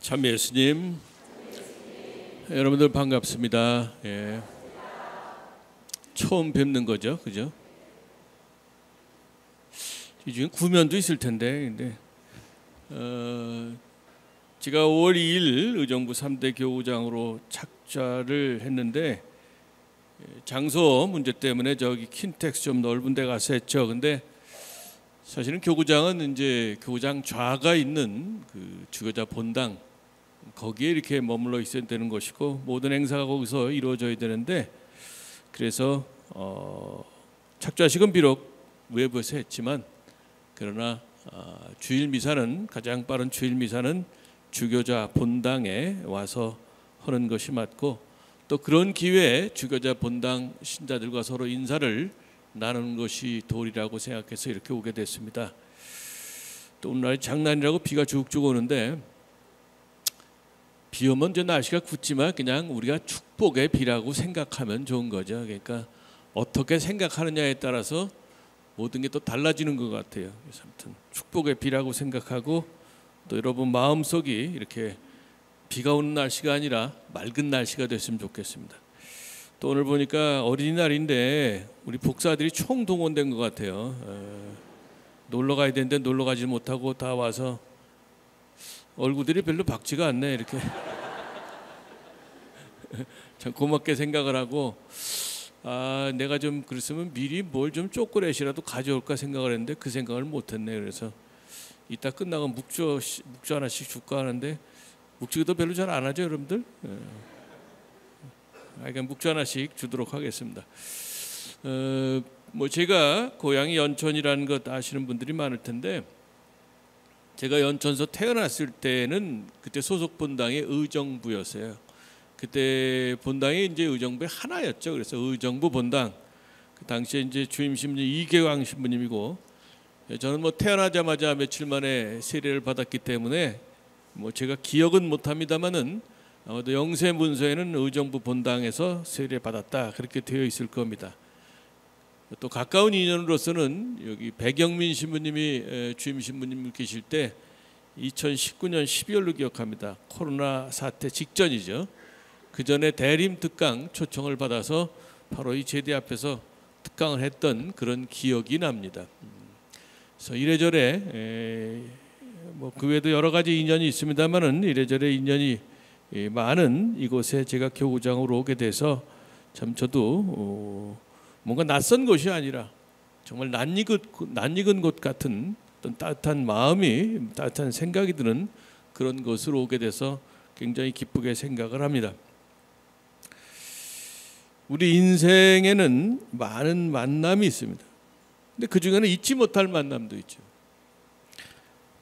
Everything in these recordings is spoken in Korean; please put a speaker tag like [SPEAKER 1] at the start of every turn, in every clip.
[SPEAKER 1] 참 예수님 여러분들 반갑습니다. 예. 처음 뵙는 거죠, 그죠? 이 중에 구면도 있을 텐데, 근데 어, 제가 5월 2일 의정부 3대 교구장으로 착좌를 했는데 예, 장소 문제 때문에 저기 킨텍스 좀 넓은 데 가서 했죠. 근데 사실은 교구장은 이제 교구장 좌가 있는 그 주교자 본당 거기에 이렇게 머물러 있어야 되는 것이고 모든 행사가 거기서 이루어져야 되는데 그래서 어, 착좌식은 비록 외부에서 했지만 그러나 어, 주일 미사는 가장 빠른 주일 미사는 주교자 본당에 와서 하는 것이 맞고 또 그런 기회에 주교자 본당 신자들과 서로 인사를 나누는 것이 도리라고 생각해서 이렇게 오게 됐습니다. 또 오늘 장난이라고 비가 쭉쭉 오는데 비 오면 저 날씨가 굳지만 그냥 우리가 축복의 비라고 생각하면 좋은 거죠. 그러니까 어떻게 생각하느냐에 따라서 모든 게 또 달라지는 것 같아요. 아무튼 축복의 비라고 생각하고 또 여러분 마음속이 이렇게 비가 오는 날씨가 아니라 맑은 날씨가 됐으면 좋겠습니다. 또 오늘 보니까 어린이날인데 우리 복사들이 총 동원된 것 같아요. 어, 놀러 가야 되는데 놀러 가지 못하고 다 와서 얼굴들이 별로 밝지가 않네 이렇게. 참 고맙게 생각을 하고 아 내가 좀 그랬으면 미리 뭘 좀 초콜릿이라도 가져올까 생각을 했는데 그 생각을 못했네. 그래서 이따 끝나고 묵주 묵주 하나씩 줄까 하는데 묵주도 별로 잘 안 하죠 여러분들? 예. 하여간 묵주 하나씩 주도록 하겠습니다. 어, 뭐 제가 고향이 연천이라는 것 아시는 분들이 많을 텐데 제가 연천서 태어났을 때는 그때 소속 본당이 의정부였어요. 그때 본당이 이제 의정부의 하나였죠. 그래서 의정부 본당 그 당시에 이제 주임 신부님 이계왕 신부님이고 저는 뭐 태어나자마자 며칠 만에 세례를 받았기 때문에 뭐 제가 기억은 못합니다만은 아마도 영세 문서에는 의정부 본당에서 세례 받았다 그렇게 되어 있을 겁니다. 또 가까운 인연으로서는 여기 배경민 신부님이 주임 신부님 계실 때 2019년 12월로 기억합니다. 코로나 사태 직전이죠. 그 전에 대림 특강 초청을 받아서 바로 이 제대 앞에서 특강을 했던 그런 기억이 납니다. 그래서 이래저래 뭐그 외에도 여러 가지 인연이 있습니다만은 이래저래 인연이 많은 이곳에 제가 교구장으로 오게 돼서 참 저도 어, 뭔가 낯선 곳이 아니라 정말 낯익은, 낯익은 곳 같은 어떤 따뜻한 마음이 따뜻한 생각이 드는 그런 곳으로 오게 돼서 굉장히 기쁘게 생각을 합니다. 우리 인생에는 많은 만남이 있습니다. 근데 그 중에는 잊지 못할 만남도 있죠.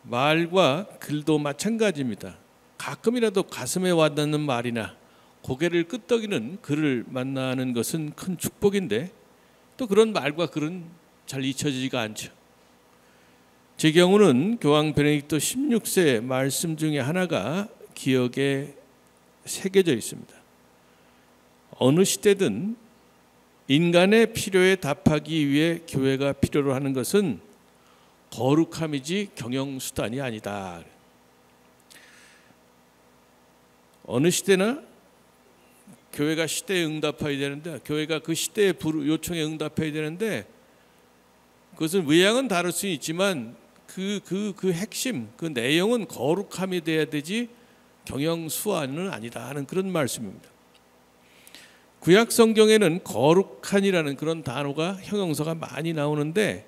[SPEAKER 1] 말과 글도 마찬가지입니다. 가끔이라도 가슴에 와닿는 말이나 고개를 끄덕이는 글을 만나는 것은 큰 축복인데 또 그런 말과 글은 잘 잊혀지지가 않죠. 제 경우는 교황 베네딕토 16세 말씀 중에 하나가 기억에 새겨져 있습니다. 어느 시대든 인간의 필요에 답하기 위해 교회가 필요로 하는 것은 거룩함이지 경영 수단이 아니다. 어느 시대나 교회가 시대에 응답해야 되는데 교회가 그 시대의 요청에 응답해야 되는데 그것은 외양은 다를 수 있지만 그 그그 그, 그 핵심 그 내용은 거룩함이 돼야 되지 경영 수완은 아니다 하는 그런 말씀입니다. 구약 성경에는 거룩한이라는 그런 단어가 형용사가 많이 나오는데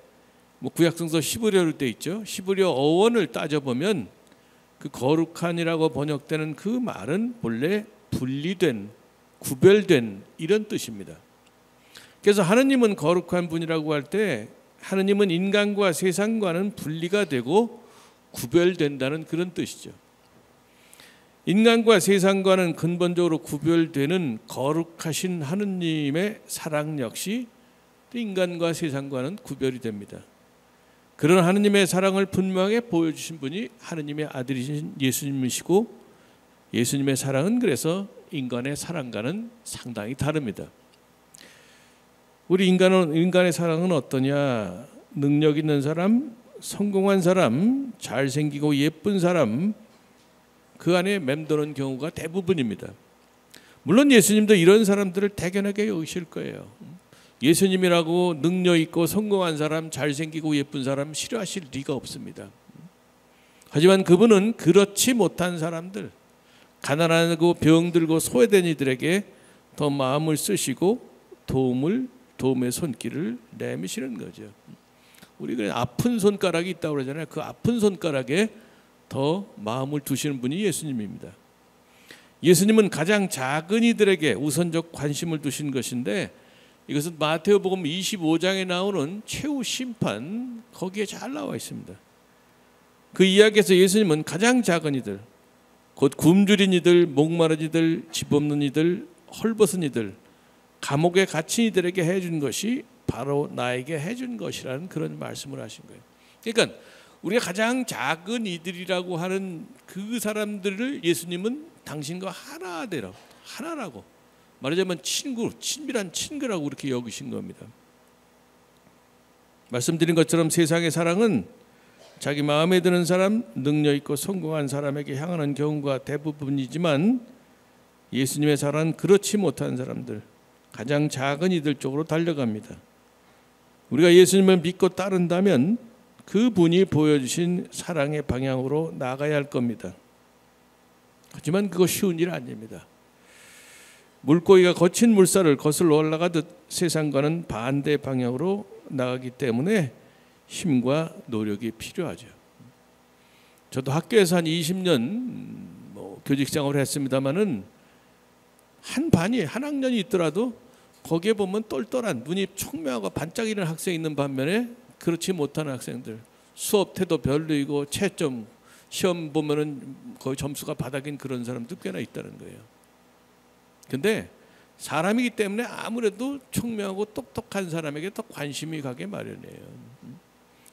[SPEAKER 1] 뭐 구약 성서 시브리어로 돼 있죠. 시브리어 어원을 따져 보면 그 거룩한이라고 번역되는 그 말은 본래 분리된 구별된 이런 뜻입니다. 그래서 하느님은 거룩한 분이라고 할 때 하느님은 인간과 세상과는 분리가 되고 구별된다는 그런 뜻이죠. 인간과 세상과는 근본적으로 구별되는 거룩하신 하느님의 사랑 역시 인간과 세상과는 구별이 됩니다. 그런 하느님의 사랑을 분명하게 보여주신 분이 하느님의 아들이신 예수님이시고 예수님의 사랑은 그래서 인간의 사랑과는 상당히 다릅니다. 우리 인간은 인간의 사랑은 어떠냐? 능력 있는 사람, 성공한 사람, 잘생기고 예쁜 사람, 그 안에 맴도는 경우가 대부분입니다. 물론 예수님도 이런 사람들을 대견하게 여기실 거예요. 예수님이라고 능력 있고 성공한 사람, 잘생기고 예쁜 사람 싫어하실 리가 없습니다. 하지만 그분은 그렇지 못한 사람들, 가난하고 병들고 소외된 이들에게 더 마음을 쓰시고 도움을 도움의 손길을 내미시는 거죠. 우리 그 아픈 손가락이 있다고 그러잖아요. 그 아픈 손가락에 더 마음을 두시는 분이 예수님입니다. 예수님은 가장 작은 이들에게 우선적 관심을 두신 것인데 이것은 마태오복음 25장에 나오는 최후 심판 거기에 잘 나와 있습니다. 그 이야기에서 예수님은 가장 작은 이들, 곧 굶주린 이들, 목마른 이들, 집 없는 이들, 헐벗은 이들, 감옥에 갇힌 이들에게 해준 것이 바로 나에게 해준 것이라는 그런 말씀을 하신 거예요. 그러니까 우리가 가장 작은 이들이라고 하는 그 사람들을 예수님은 당신과 하나 되라 하나라고 말하자면 친구, 친밀한 친구라고 그렇게 여기신 겁니다. 말씀드린 것처럼 세상의 사랑은 자기 마음에 드는 사람, 능력 있고 성공한 사람에게 향하는 경우가 대부분이지만 예수님의 사랑은 그렇지 못한 사람들, 가장 작은 이들 쪽으로 달려갑니다. 우리가 예수님을 믿고 따른다면 그 분이 보여주신 사랑의 방향으로 나가야 할 겁니다. 하지만 그거 쉬운 일 아닙니다. 물고기가 거친 물살을 거슬러 올라가듯 세상과는 반대 방향으로 나가기 때문에 힘과 노력이 필요하죠. 저도 학교에서 한 20년 뭐 교직 생활을 했습니다마는 한 반이 한 학년이 있더라도 거기에 보면 똘똘한 눈이 총명하고 반짝이는 학생이 있는 반면에 그렇지 못한 학생들 수업 태도 별로이고 채점 시험 보면은 거의 점수가 바닥인 그런 사람도 꽤나 있다는 거예요. 근데 사람이기 때문에 아무래도 총명하고 똑똑한 사람에게 더 관심이 가게 마련이에요.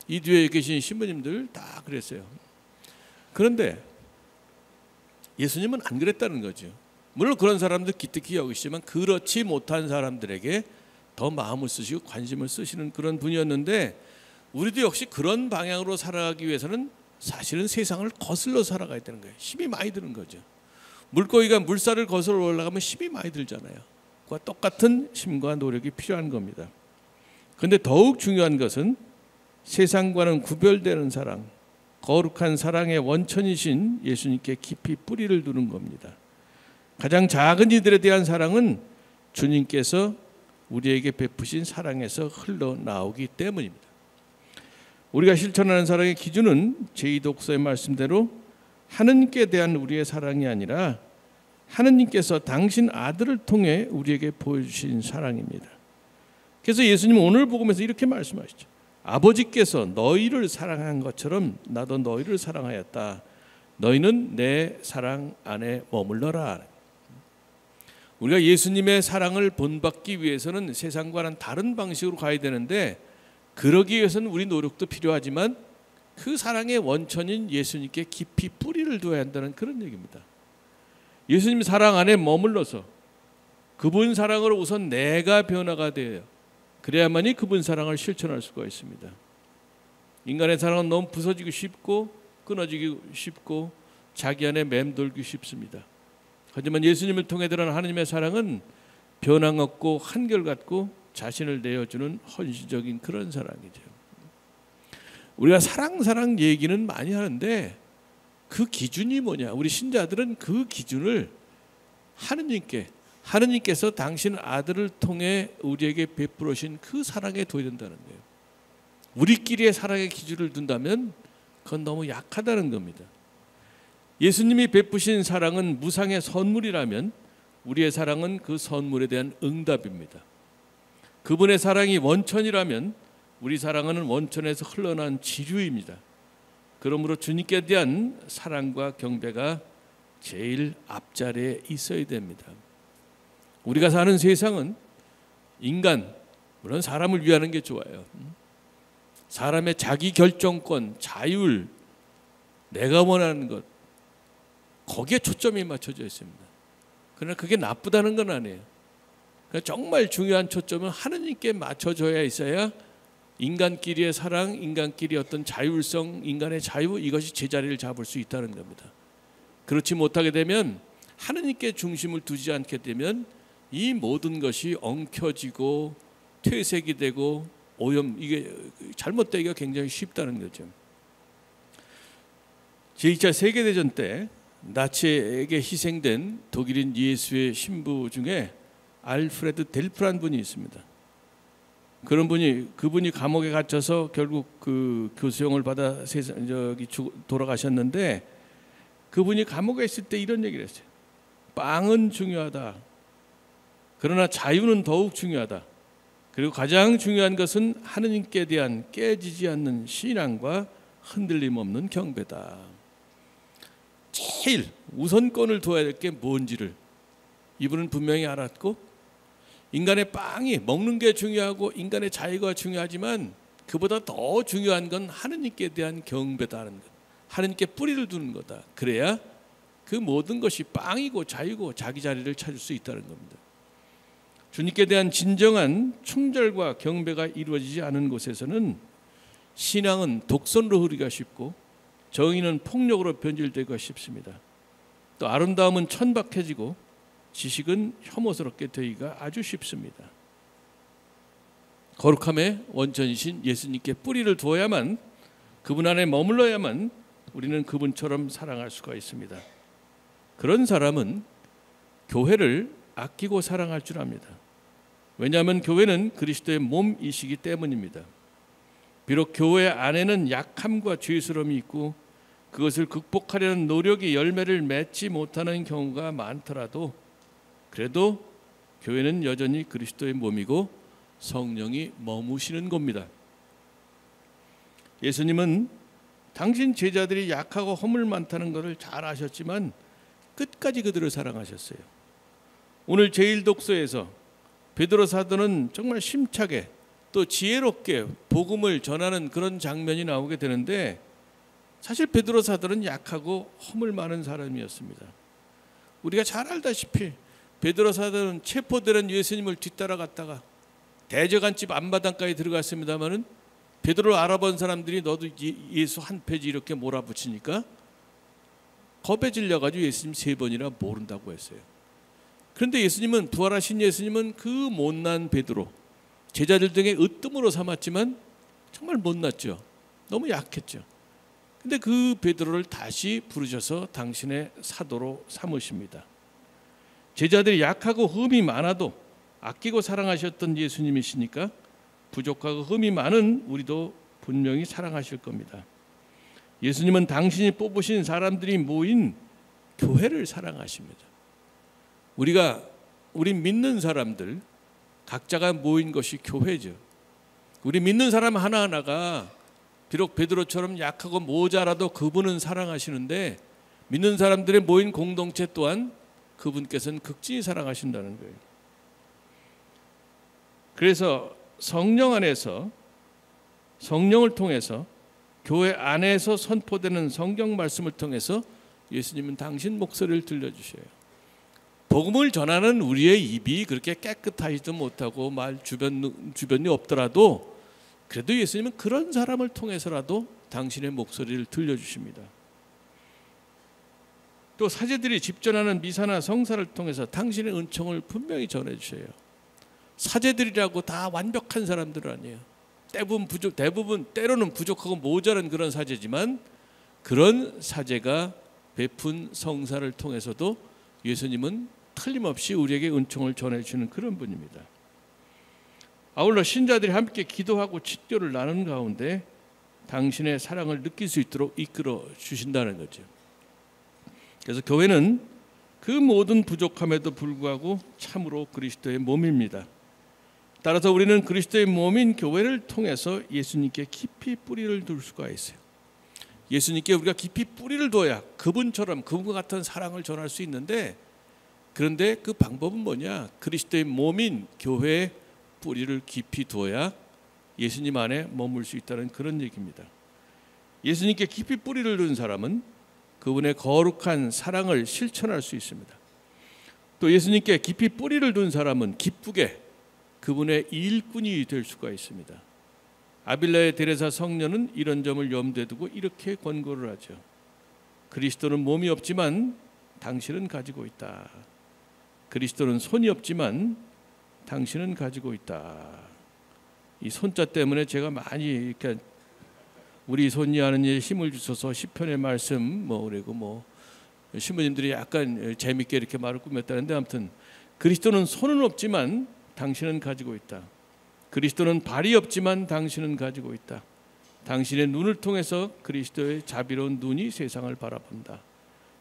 [SPEAKER 1] 이 뒤에 계신 신부님들 다 그랬어요. 그런데 예수님은 안 그랬다는 거죠. 물론 그런 사람들 기특히 여기시지만 그렇지 못한 사람들에게 더 마음을 쓰시고 관심을 쓰시는 그런 분이었는데 우리도 역시 그런 방향으로 살아가기 위해서는 사실은 세상을 거슬러 살아가야 되는 거예요. 힘이 많이 드는 거죠. 물고기가 물살을 거슬러 올라가면 힘이 많이 들잖아요. 그와 똑같은 힘과 노력이 필요한 겁니다. 근데 더욱 중요한 것은 세상과는 구별되는 사랑, 거룩한 사랑의 원천이신 예수님께 깊이 뿌리를 두는 겁니다. 가장 작은 이들에 대한 사랑은 주님께서 우리에게 베푸신 사랑에서 흘러나오기 때문입니다. 우리가 실천하는 사랑의 기준은 제2독서의 말씀대로 하느님께 대한 우리의 사랑이 아니라 하느님께서 당신 아들을 통해 우리에게 보여주신 사랑입니다. 그래서 예수님은 오늘 복음에서 이렇게 말씀하시죠. 아버지께서 너희를 사랑한 것처럼 나도 너희를 사랑하였다. 너희는 내 사랑 안에 머물러라. 우리가 예수님의 사랑을 본받기 위해서는 세상과는 다른 방식으로 가야 되는데 그러기 위해서는 우리 노력도 필요하지만 그 사랑의 원천인 예수님께 깊이 뿌리를 두어야 한다는 그런 얘기입니다. 예수님 사랑 안에 머물러서 그분 사랑으로 우선 내가 변화가 돼요. 그래야만이 그분 사랑을 실천할 수가 있습니다. 인간의 사랑은 너무 부서지기 쉽고 끊어지기 쉽고 자기 안에 맴돌기 쉽습니다. 하지만 예수님을 통해 드러난 하나님의 사랑은 변함없고 한결같고 자신을 내어주는 헌신적인 그런 사랑이죠. 우리가 사랑 사랑 얘기는 많이 하는데 그 기준이 뭐냐? 우리 신자들은 그 기준을 하느님께 하느님께서 당신 아들을 통해 우리에게 베풀으신 그 사랑에 둬야 된다는 거예요. 우리끼리의 사랑의 기준을 둔다면 그건 너무 약하다는 겁니다. 예수님이 베푸신 사랑은 무상의 선물이라면 우리의 사랑은 그 선물에 대한 응답입니다. 그분의 사랑이 원천이라면 우리 사랑은 원천에서 흘러난 지류입니다. 그러므로 주님께 대한 사랑과 경배가 제일 앞자리에 있어야 됩니다. 우리가 사는 세상은 인간 물론 사람을 위하는 게 좋아요. 사람의 자기 결정권, 자율, 내가 원하는 것 거기에 초점이 맞춰져 있습니다. 그러나 그게 나쁘다는 건 아니에요. 그러니까 정말 중요한 초점은 하느님께 맞춰져야 있어야 인간끼리의 사랑, 인간끼리 어떤 자율성, 인간의 자유 이것이 제자리를 잡을 수 있다는 겁니다. 그렇지 못하게 되면 하느님께 중심을 두지 않게 되면 이 모든 것이 엉켜지고 퇴색이 되고 오염 이게 잘못되기가 굉장히 쉽다는 거죠. 제2차 세계 대전 때 나치에게 희생된 독일인 예수의 신부 중에 알프레드 델프란 분이 있습니다. 그런 분이 그분이 감옥에 갇혀서 결국 그 교수형을 받아 세상 저기 돌아가셨는데 그분이 감옥에 있을 때 이런 얘기를 했어요. 빵은 중요하다. 그러나 자유는 더욱 중요하다. 그리고 가장 중요한 것은 하느님께 대한 깨지지 않는 신앙과 흔들림 없는 경배다. 제일 우선권을 둬야 될 게 뭔지를 이분은 분명히 알았고 인간의 빵이 먹는 게 중요하고 인간의 자유가 중요하지만 그보다 더 중요한 건 하느님께 대한 경배다는 것. 하느님께 뿌리를 두는 거다. 그래야 그 모든 것이 빵이고 자유고 자기 자리를 찾을 수 있다는 겁니다. 주님께 대한 진정한 충절과 경배가 이루어지지 않은 곳에서는 신앙은 독선으로 흐르기가 쉽고 정의는 폭력으로 변질되기가 쉽습니다. 또 아름다움은 천박해지고 지식은 혐오스럽게 되기가 아주 쉽습니다. 거룩함의 원천이신 예수님께 뿌리를 두어야만 그분 안에 머물러야만 우리는 그분처럼 사랑할 수가 있습니다. 그런 사람은 교회를 아끼고 사랑할 줄 압니다. 왜냐하면 교회는 그리스도의 몸이시기 때문입니다. 비록 교회 안에는 약함과 죄스러움이 있고 그것을 극복하려는 노력이 열매를 맺지 못하는 경우가 많더라도 그래도 교회는 여전히 그리스도의 몸이고 성령이 머무시는 겁니다. 예수님은 당신 제자들이 약하고 허물 많다는 것을 잘 아셨지만 끝까지 그들을 사랑하셨어요. 오늘 제일 독서에서 베드로 사도는 정말 심차게 또 지혜롭게 복음을 전하는 그런 장면이 나오게 되는데 사실 베드로 사도는 약하고 허물 많은 사람이었습니다. 우리가 잘 알다시피 베드로 사도는 체포되는 예수님을 뒤따라갔다가 대저간집 앞마당까지 들어갔습니다마는 베드로를 알아본 사람들이 너도 예수 한 페이지 이렇게 몰아붙이니까 겁에 질려가지고 예수님 세 번이나 모른다고 했어요. 그런데 예수님은 부활하신 예수님은 그 못난 베드로 제자들 등의 으뜸으로 삼았지만 정말 못났죠. 너무 약했죠. 근데 그 베드로를 다시 부르셔서 당신의 사도로 삼으십니다. 제자들이 약하고 흠이 많아도 아끼고 사랑하셨던 예수님이시니까 부족하고 흠이 많은 우리도 분명히 사랑하실 겁니다. 예수님은 당신이 뽑으신 사람들이 모인 교회를 사랑하십니다. 우리가 우리 믿는 사람들 각자가 모인 것이 교회죠. 우리 믿는 사람 하나하나가 비록 베드로처럼 약하고 모자라도 그분은 사랑하시는데 믿는 사람들의 모인 공동체 또한 그분께서는 극진히 사랑하신다는 거예요. 그래서 성령 안에서 성령을 통해서 교회 안에서 선포되는 성경 말씀을 통해서 예수님은 당신 목소리를 들려주셔요. 복음을 전하는 우리의 입이 그렇게 깨끗하지도 못하고 말 주변 주변이 없더라도 그래도 예수님은 그런 사람을 통해서라도 당신의 목소리를 들려주십니다. 또 사제들이 집전하는 미사나 성사를 통해서 당신의 은총을 분명히 전해주셔요. 사제들이라고 다 완벽한 사람들 아니에요. 대부분 부족, 대부분 때로는 부족하고 모자란 그런 사제지만 그런 사제가 베푼 성사를 통해서도 예수님은 틀림없이 우리에게 은총을 전해 주는 그런 분입니다. 아울러 신자들이 함께 기도하고 친교를 나눈 가운데 당신의 사랑을 느낄 수 있도록 이끌어 주신다는 거죠. 그래서 교회는 그 모든 부족함에도 불구하고 참으로 그리스도의 몸입니다. 따라서 우리는 그리스도의 몸인 교회를 통해서 예수님께 깊이 뿌리를 둘 수가 있어요. 예수님께 우리가 깊이 뿌리를 둬야 그분처럼 그분과 같은 사랑을 전할 수 있는데 그런데 그 방법은 뭐냐? 그리스도의 몸인 교회에 뿌리를 깊이 두어야 예수님 안에 머물 수 있다는 그런 얘기입니다. 예수님께 깊이 뿌리를 둔 사람은 그분의 거룩한 사랑을 실천할 수 있습니다. 또 예수님께 깊이 뿌리를 둔 사람은 기쁘게 그분의 일꾼이 될 수가 있습니다. 아빌라의 데레사 성녀는 이런 점을 염두에 두고 이렇게 권고를 하죠. 그리스도는 몸이 없지만 당신은 가지고 있다. 그리스도는 손이 없지만 당신은 가지고 있다. 이 손자 때문에 제가 많이 이렇게 우리 손이 하는 일 힘을 주셔서 시편의 말씀 뭐 그리고 뭐 신부님들이 약간 재밌게 이렇게 말을 꾸몄다는데 아무튼 그리스도는 손은 없지만 당신은 가지고 있다. 그리스도는 발이 없지만 당신은 가지고 있다. 당신의 눈을 통해서 그리스도의 자비로운 눈이 세상을 바라본다.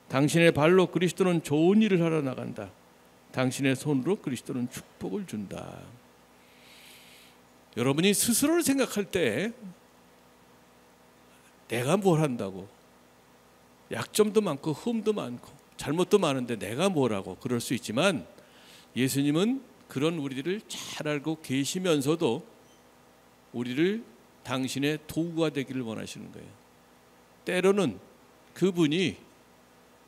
[SPEAKER 1] 당신의 발로 그리스도는 좋은 일을 하러 나간다. 당신의 손으로 그리스도는 축복을 준다. 여러분이 스스로를 생각할 때 내가 뭘 한다고 약점도 많고 흠도 많고 잘못도 많은데 내가 뭐라고 그럴 수 있지만 예수님은 그런 우리들을 잘 알고 계시면서도 우리를 당신의 도구가 되기를 원하시는 거예요. 때로는 그분이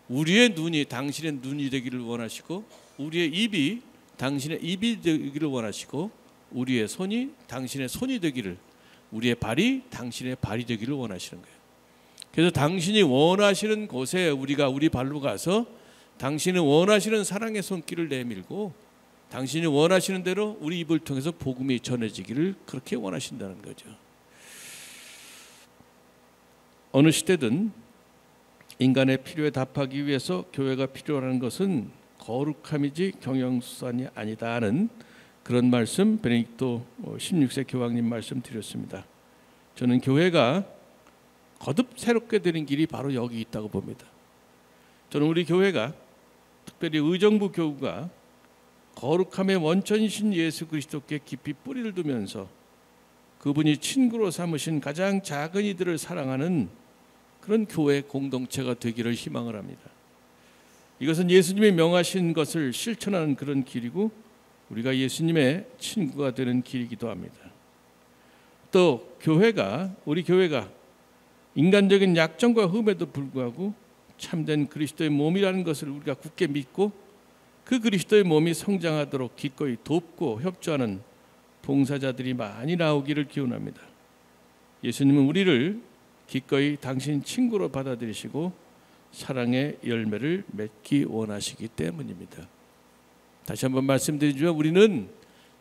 [SPEAKER 1] 우리의 눈이 당신의 눈이 되기를 원하시고 우리의 입이 당신의 입이 되기를 원하시고 우리의 손이 당신의 손이 되기를 우리의 발이 당신의 발이 되기를 원하시는 거예요. 그래서 당신이 원하시는 곳에 우리가 우리 발로 가서 당신이 원하시는 사랑의 손길을 내밀고 당신이 원하시는 대로 우리 입을 통해서 복음이 전해지기를 그렇게 원하신다는 거죠. 어느 시대든 인간의 필요에 답하기 위해서 교회가 필요한 것은 거룩함이지 경영수산이 아니다는 그런 말씀 베네딕토 16세 교황님 말씀 드렸습니다. 저는 교회가 거듭 새롭게 되는 길이 바로 여기 있다고 봅니다. 저는 우리 교회가 특별히 의정부 교우가 거룩함의 원천이신 예수 그리스도께 깊이 뿌리를 두면서 그분이 친구로 삼으신 가장 작은 이들을 사랑하는 그런 교회 공동체가 되기를 희망을 합니다. 이것은 예수님이 명하신 것을 실천하는 그런 길이고 우리가 예수님의 친구가 되는 길이기도 합니다. 또 교회가 우리 교회가 인간적인 약점과 흠에도 불구하고 참된 그리스도의 몸이라는 것을 우리가 굳게 믿고 그 그리스도의 몸이 성장하도록 기꺼이 돕고 협조하는 봉사자들이 많이 나오기를 기원합니다. 예수님은 우리를 기꺼이 당신 친구로 받아들이시고 사랑의 열매를 맺기 원하시기 때문입니다. 다시 한번 말씀드리지만 우리는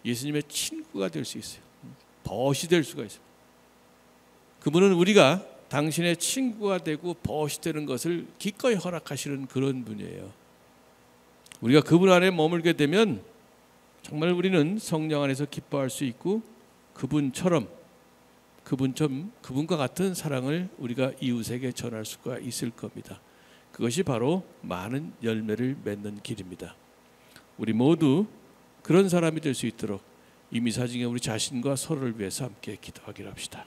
[SPEAKER 1] 예수님의 친구가 될 수 있어요. 벗이 될 수가 있어요. 그분은 우리가 당신의 친구가 되고 벗이 되는 것을 기꺼이 허락하시는 그런 분이에요. 우리가 그분 안에 머물게 되면 정말 우리는 성령 안에서 기뻐할 수 있고 그분처럼 그분처럼 그분과 같은 사랑을 우리가 이웃에게 전할 수가 있을 겁니다. 그것이 바로 많은 열매를 맺는 길입니다. 우리 모두 그런 사람이 될 수 있도록 이 미사중에 우리 자신과 서로를 위해서 함께 기도하기로 합시다.